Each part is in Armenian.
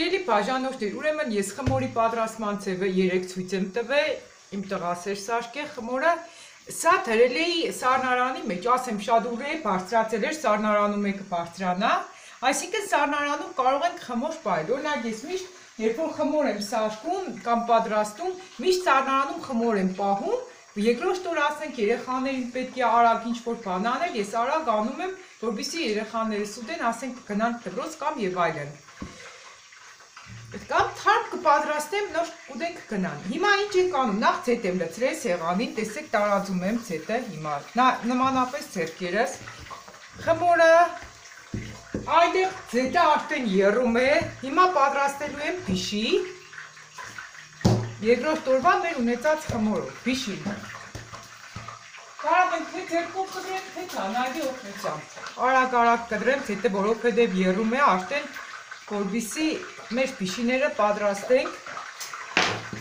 Սիրելի բաժանորդներ, ուրեմն ես խմորի պատրաստման ձևը 3 ցույց եմ տվել, իմ տղա Սերժ Սաշկե խմորը Սա դրել էի սառնարանի մեջ, ասեմ շատ ուր է բարձրացել էր սառնարանում եկը բարձրանա, այսինքն սառնարանում կարող ենք խմոր պայել, օրինակ ես միշտ երբ որ խմոր եմ սաշկում կամ պատրաստում, միշտ սառնարանում խմոր եմ պահում, երկրորդ օր ասենք երեխաներին պետք է արագ ինչ որ բան անել, ես արագ անում եմ, որովհետեւ երեխաները սուտեն, ասենք գնան դպրոց կամ եւ այլն կամ թարմ կպատրաստեմ նոր կուտենք գնան։ Հիմա ինչ ենք անում, նախ ցետ եմ լցրել սեղանին, տեսեք տարածում եմ ցետը հիմա։ Նա նմանապես ձերքերս խմորը այդեղ ցետը արդեն երում է։ Հիմա պատրաստելու եմ փիշի։ Երկրորդ օրվա մեր ունեցած խմորով, փիշին։ Կարող ենք թե ձերքով կդրենք, թե կանալի օգնությամբ։ Արագ-արագ կդրեմ, ցետը որովհետև երում է արդեն որբիսի մեր փիշիները պատրաստենք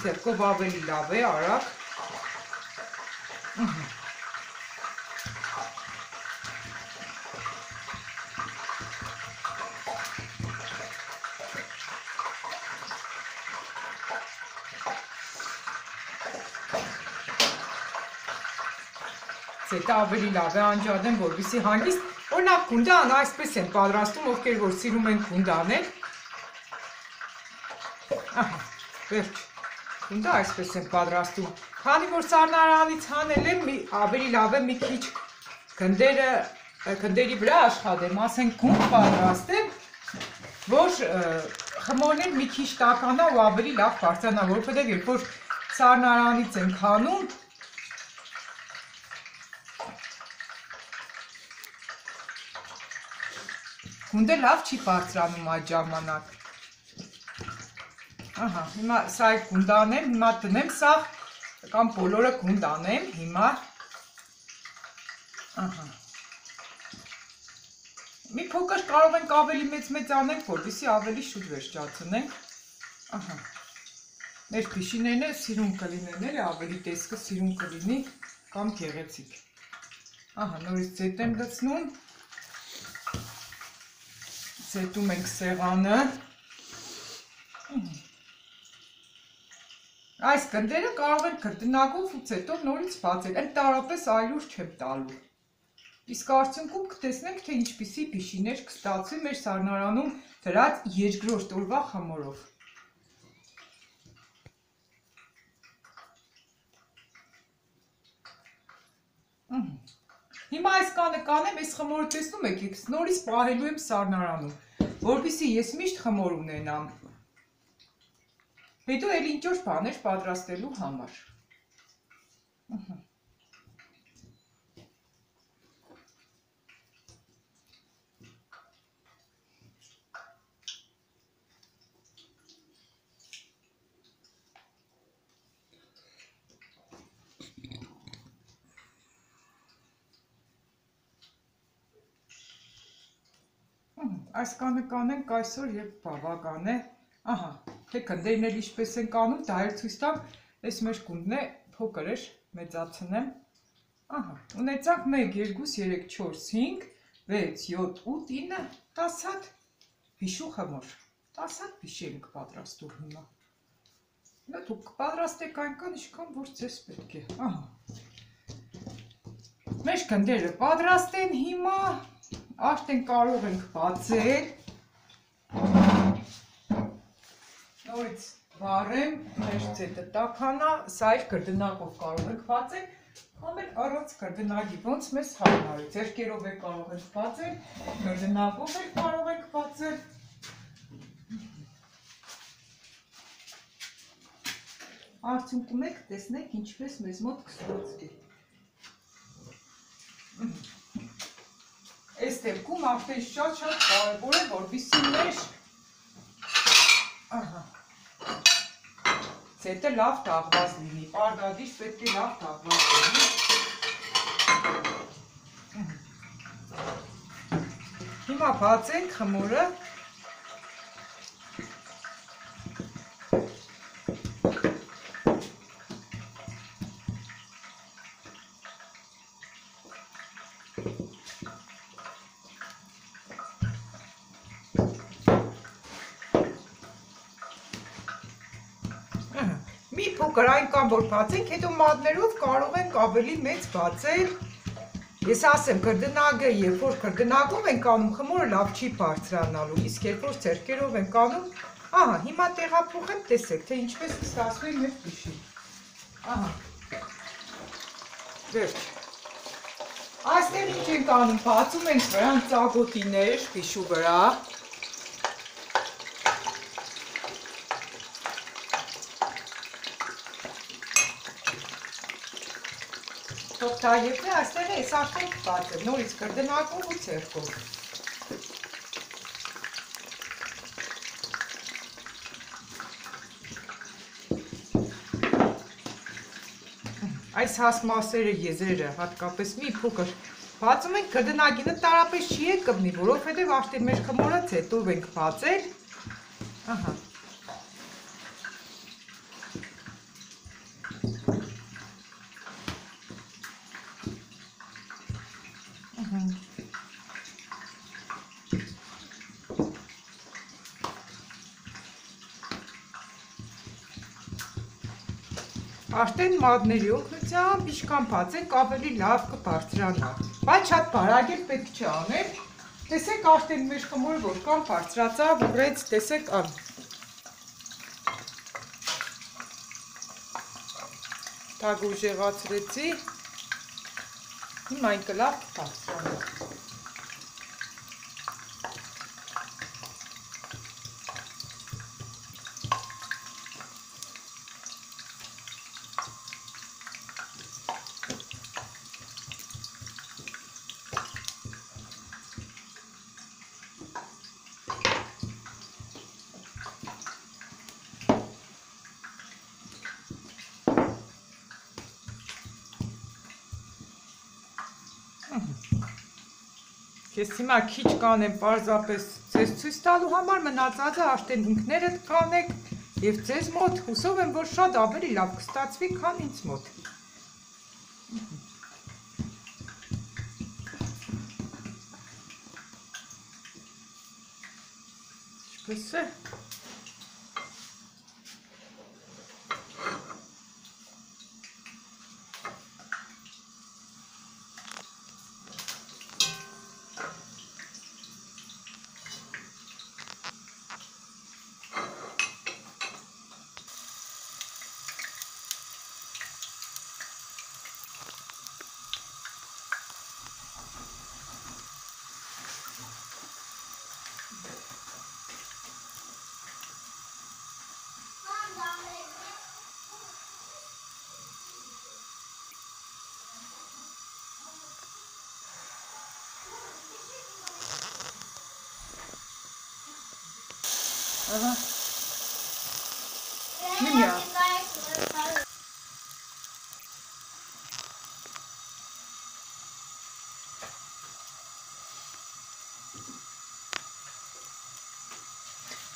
ձերքով ավելի լավ է, արագ։ Դա ավելի լավ է անջատեմ, որովհետեւ հանգիստ օրինակ գունդան այսպես են պատրաստում, ովքեր որ սիրում են գունդանել, Ահա, վերջ։ Ինձ այսպես եմ պատրաստում։ Քանի որ սառնարանից հանել եմ, ավելի լավ է մի քիչ գնդերը գնդերի վրա աշխատեմ, ասենք գունդ պատրաստեմ, որ խմորներ մի քիչ տականա ու ավելի լավ բարձրանա, որովհետև երբ որ սառնարանից ենք հանում, Գունդը լավ չի բարձրանում այդ ժամանակ։ Ահա, հիմա սա է գունդ անեմ, հիմա տնեմ սա կամ բոլորը գունդ անեմ, հիմա Ահա։ Մի փոքր կարող ենք ավելի մեծ-մեծ անենք, որովհետեւ ավելի շուտ վերջացնենք։ Ահա։ Մեր փիշիներն սիրուն կլինեն, ավելի տեսքը սիրուն կլինի կամ գեղեցիկ։ Ահա, նորից ձետ եմ լցնում։ Ձետում ենք սեղանը։ Ահա Այս գնդերը կարող են կրտնակով ու հետո նորից բացել, ընդհանրապես այլուր չեմ տալու։ Իսկ արդյունքում կտեսնենք, թե ինչպիսի բիշիներ կստացվի մեր սառնարանում դրած երկրորդ օրվա խմորով։ Հիմա այս կանը կանեմ, այս խմորը տեսնում եք, նորից պահելու եմ սառնարանում, որպիսի ես միշտ խմոր ունենամ, Հետո էլ ինչ որ բաներ պատրաստելու համար։ Ահա։ Այս կանը կանենք այսօր եւ բավական է Ահա, թե գնդերն էլ ինչպես են կանում, դա էլ ցույց տամ, այս մեր կունդն է, փոքր էր, մեծացնեմ։ Ահա, ունեցանք 1 2 3 4 5 6 7 8 9 10 հատ հիշու խմոր։ 10 հատ հիշի ենք պատրաստում հիմա։ Նա դուք պատրաստեք այնքան ինչքան որ ձեզ պետք է։ Ահա։ Մեր գնդերը պատրաստ են հիմա, արդեն կարող ենք բացել նորից վառեմ, մեր ցետը տականա, սա իր կրդնակով կարող ենք բացել, կամ էլ առանց կրդնակի, ոնց մեզ հարմար է։ Ձերքերով է կարող ենք բացել, կրդնակով էլ կարող ենք բացել։ Արդյունքում եք տեսնեք ինչպես մեզ մոտ կստացվի։ Այս դեպքում արդեն շատ-շատ կարևոր է, որովհետեւ մեր ահա Ցետը լավ թաղված լինի, պարդադիշ պետք է լավ թաղված լինի։ Հիմա բացենք խմորը փոքր այն կամ որ բացենք, հետո մատներով կարող ենք ավելի մեծ բացել։ Ես ասեմ, կրդնակը, երբ որ կրդնակով ենք անում, խմորը լավ չի բարձրանալու, իսկ երբ որ ցերկերով ենք անում, ահա, հիմա տեղափոխեմ, տեսեք, թե ինչպես ստացվում է մեր փիշի։ Ահա։ Վերջ։ Այստեղ ինչ ենք անում, բացում ենք վրան ծագոտիներ փիշու վրա, թող թայեփնի, այստեղ է սարքով բացել, նորից կրդնակով ու ցերկով։ Այս հասմասերը, եզրերը, հատկապես մի փոքր բացում ենք կրդնակինը տարապես չի է կմնի, որովհետև արդեն մեր խմորած հետո ենք բացել։ Ահա։ Արդեն մադների օգնությամբ ինչքան բացենք ավելի լավ կբարձրանա։ Բայց շատ բարագել պետք չէ անել։ Տեսեք արդեն մեր խմորը որքան բարձրացավ, ուղրեց, տեսեք ան։ Տակ ուժեղացրեցի։ Հիմա այն կլավ բարձրանա։ Ես հիմա քիչ կանեմ պարզապես ձեզ ցույց տալու համար մնացածը արդեն ինքներդ կանեք եւ ձեզ մոտ հուսով եմ որ շատ ավելի լավ կստացվի, քան ինձ մոտ։ Ինչպես է։ Ահա։ Նիմյա։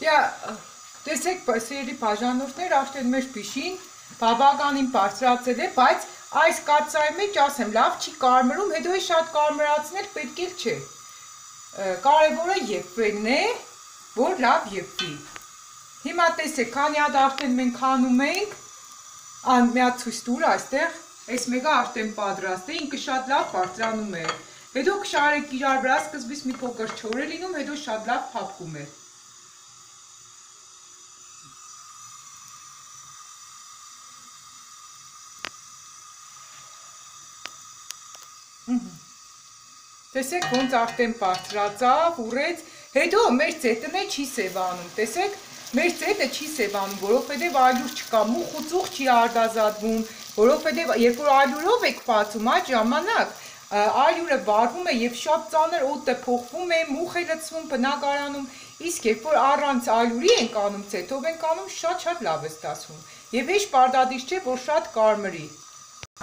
Դե տեսեք, սիրելի բաժանորդներ, արդեն մեր փիշին բավականին բարձրացել է, բայց այս կացայի մեջ ասեմ, լավ չի կարմրում, հետո է շատ կարմրացնել պետք էլ չէ։ Կարևորը եփվելն է, որ լավ եփվի։ Հիմա տեսեք, քանի հատ արդեն մենք հանում ենք, ան մի հատ ցույց տուր այստեղ, այս մեկը արդեն պատրաստ է, ինքը շատ լավ բարձրանում է։ Հետո կշարեք իրար վրա, սկզբից մի փոքր չոր է լինում, հետո շատ լավ փափկում է։ Տեսեք ոնց արդեն բարձրացավ, ուռեց, հետո մեր ծետը չի սևանում, տեսեք, մեր ծետը չի սևանում, որովհետև ալյուր չկա, մուխ ու ծուխ չի արտազատվում, որովհետև երբ որ ալյուրով եք բացում այդ ժամանակ, ալյուրը վառվում է եւ շատ ծանր օդը փոխվում է, մուխ է լցվում բնակարանում, իսկ երբ որ առանց ալյուրի ենք անում ծետով ենք անում, շատ-շատ լավ է ստացվում։ Եվ հեչ պարտադիր չէ, որ շատ կարմրի։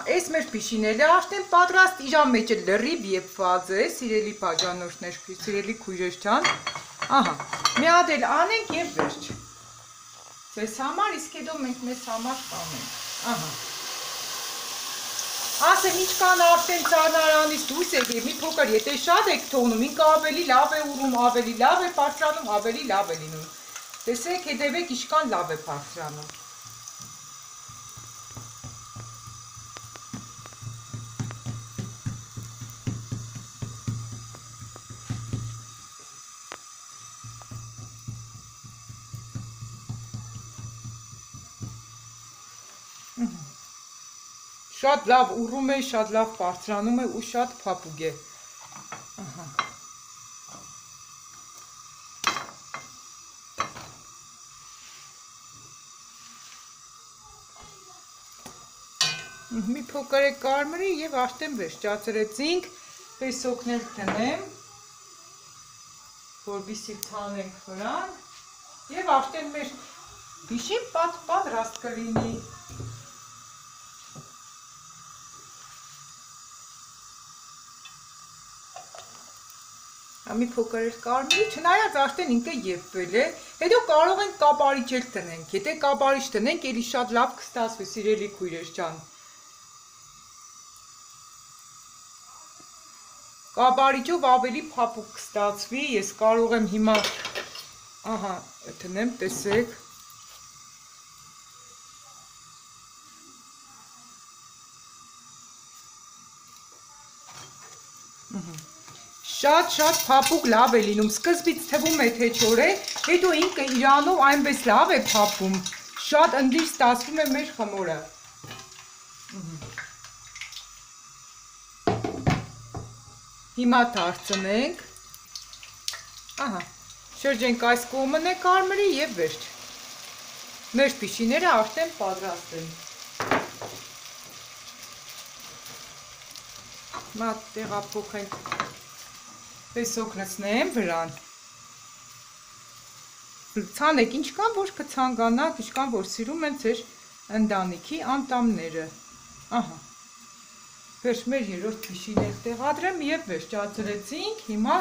Այս մեր փիշիները արդեն պատրաստ իրա մեջ է լրիվ եփված է, սիրելի բաժանորդներ, սիրելի քույրեջան։ Ահա, մի հատ էլ անենք եւ վերջ։ Ձեզ համար, իսկ հետո մենք մեզ համար կանենք։ Ահա։ Ասեմ, ինչ կան արդեն ցանարանից դուրս եկի, մի փոքր, եթե շատ եք թողնում, ինքը ավելի լավ է ուրում, ավելի լավ է բարձրանում, ավելի լավ է լինում։ Տեսեք, հետևեք, ինչ կան լավ է բարձրանում։ Շատ լավ ուռում է, շատ լավ բարձրանում է ու շատ փափուկ է։ Ահա։ Մի փոքր է կարմրի եւ արդեն վերջացրեցինք։ Պեսոկներ տնեմ, որբիսի թանենք վրան եւ արդեն մեր բիշի պատ պատրաստ կլինի։ Ամի փոքր էր կարմիրի, չնայած արդեն ինքը եփվել է, հետո կարող ենք կապարիչ էլ տնենք։ Եթե կապարիչ տնենք, ելի շատ լավ կստացվի, սիրելի քույրեր ջան։ Կապարիչով ավելի փափուկ կստացվի, ես կարող եմ հիմա ահա տնեմ, տեսեք։ Ահա շատ-շատ փափուկ լավ է լինում։ Սկզբից թվում է թե չոր է, հետո ինքը իրանով այնպես լավ է փափում։ Շատ ընդիր ստացվում է մեր խմորը։ Հիմա դարձնենք։ Ահա, շրջենք այս կողմն է կարմրի եւ վերջ։ Մեր փիշիները արդեն պատրաստ են։ Մատ տեղափոխենք Տեսոք լցնեմ վրան։ Ցանեք ինչքան որ կցանկանաք, ինչքան որ սիրում են ձեր ընտանիքի անդամները։ Ահա։ Վերջ մեր երրորդ փիշին էլ տեղադրեմ եւ վերջացրեցինք։ Հիմա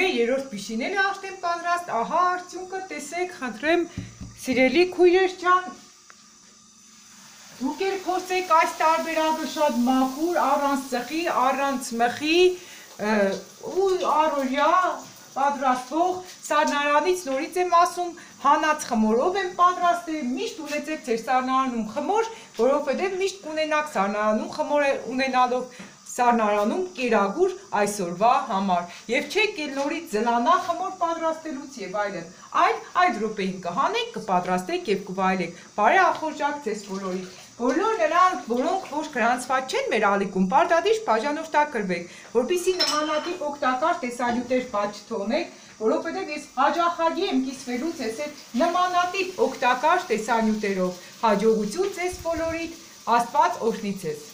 Մեր երրորդ բիշիները արդեն պատրաստ, ահա արդյունքը տեսեք, խնդրեմ սիրելի քույրեր ջան, դուք էլ փորձեք այս տարբերակը շատ մաքուր, առանց ծխի, առանց մխի ու առօրյա պատրաստվող սառնարանից նորից եմ ասում, հանած խմորով եմ պատրաստել, միշտ ունեցեք ձեր սառնարանում խմոր, որովհետև միշտ կունենաք սառնարանում խմոր ունենալով սառնարանում կերագուր այսօրվա համար եւ չեք էլ նորից ձլանա խմոր պատրաստելուց եւ այլն այլ այդ րոպեին կհանեք կպատրաստեք եւ կվայելեք բարի ախորժակ ձեզ բոլորին բոլոր նրանք որոնք ոչ գրանցված չեն մեր ալիքում պարտադիր բաժանորդակրվեք որpիսի նմանատիպ օգտակար տեսանյութեր բաց չթողնեք որովհետև ես հաջախագի եմ կիսվելուց ես այդ նմանատիպ օգտակար տեսանյութերով հաջողություն ձեզ բոլորիդ աստված օրհնի ձեզ